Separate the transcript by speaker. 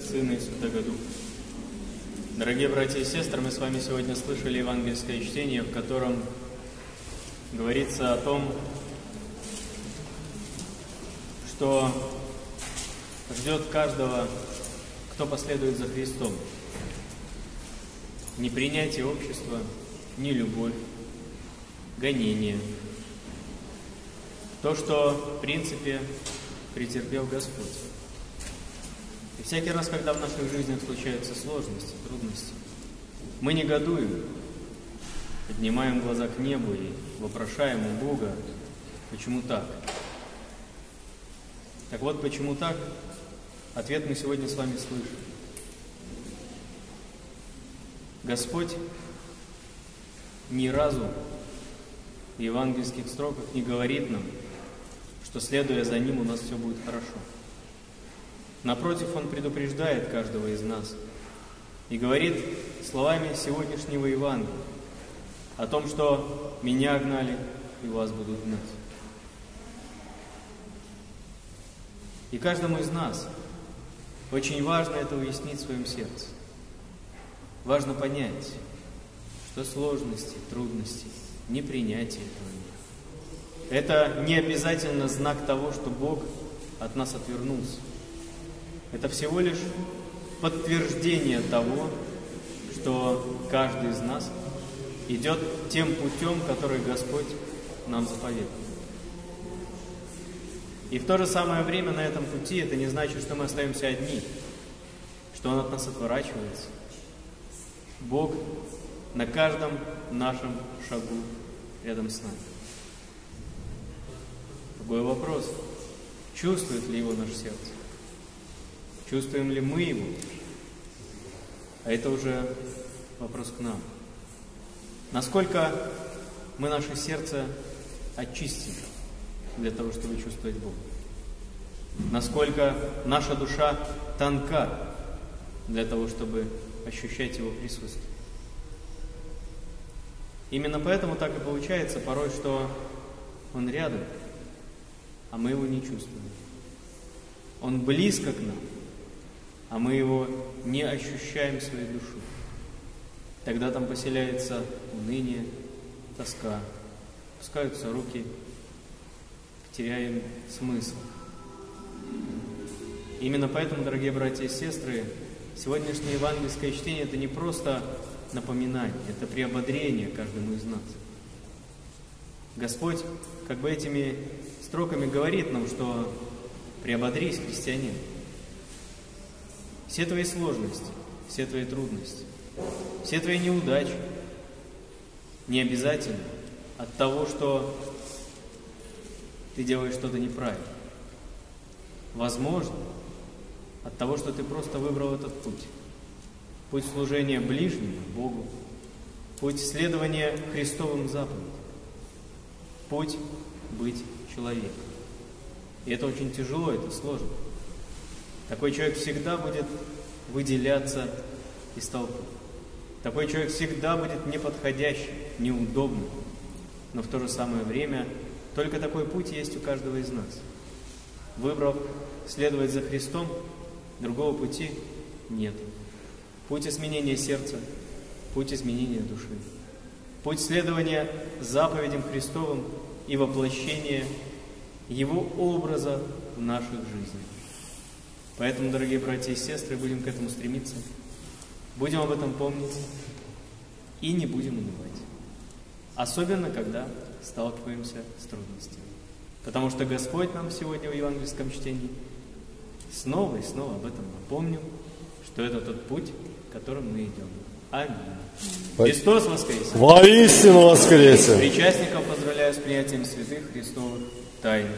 Speaker 1: Сына и Святого Духа. Дорогие братья и сестры, мы с вами сегодня слышали евангельское чтение, в котором говорится о том, что ждет каждого, кто последует за Христом. Не принятие общества, не любовь, гонение. То, что, в принципе, претерпел Господь. Всякий раз, когда в наших жизнях случаются сложности, трудности, мы негодуем, поднимаем глаза к небу и вопрошаем у Бога, почему так? Так вот, почему так? Ответ мы сегодня с вами слышим. Господь ни разу в евангельских строках не говорит нам, что следуя за Ним у нас все будет хорошо. Напротив, Он предупреждает каждого из нас и говорит словами сегодняшнего Евангелия о том, что меня гнали и вас будут гнать. И каждому из нас очень важно это уяснить в своем сердце. Важно понять, что сложности, трудности, непринятие этого мира. Это не обязательно знак того, что Бог от нас отвернулся. Это всего лишь подтверждение того, что каждый из нас идет тем путем, который Господь нам заповедал. И в то же самое время на этом пути это не значит, что мы остаемся одни, что Он от нас отворачивается. Бог на каждом нашем шагу рядом с нами. Другой вопрос. Чувствует ли его наше сердце? Чувствуем ли мы его? А это уже вопрос к нам. Насколько мы наше сердце очистили для того, чтобы чувствовать Бога? Насколько наша душа тонка для того, чтобы ощущать Его присутствие? Именно поэтому так и получается порой, что Он рядом, а мы Его не чувствуем. Он близко к нам, а мы его не ощущаем своей душой. Тогда там поселяется уныние, тоска, пускаются руки, теряем смысл. Именно поэтому, дорогие братья и сестры, сегодняшнее евангельское чтение – это не просто напоминание, это приободрение каждому из нас. Господь как бы этими строками говорит нам, что приободрись, христианин. Все твои сложности, все твои трудности, все твои неудачи не обязательно от того, что ты делаешь что-то неправильно. Возможно, от того, что ты просто выбрал этот путь. Путь служения ближнему, Богу, путь следования Христовым заповедям, путь быть человеком. И это очень тяжело, это сложно. Такой человек всегда будет выделяться из толпы. Такой человек всегда будет неподходящим, неудобным. Но в то же самое время только такой путь есть у каждого из нас. Выбрав следовать за Христом, другого пути нет. Путь изменения сердца, путь изменения души. Путь следования заповедям Христовым и воплощения Его образа в наших жизнях. Поэтому, дорогие братья и сестры, будем к этому стремиться, будем об этом помнить и не будем унывать. Особенно, когда сталкиваемся с трудностями. Потому что Господь нам сегодня в евангельском чтении снова и снова об этом напомнил, что это тот путь, которым мы идем. Аминь. Христос воскресе!
Speaker 2: Воистину воскресе!
Speaker 1: Причастников поздравляю с принятием святых Христовых тайн.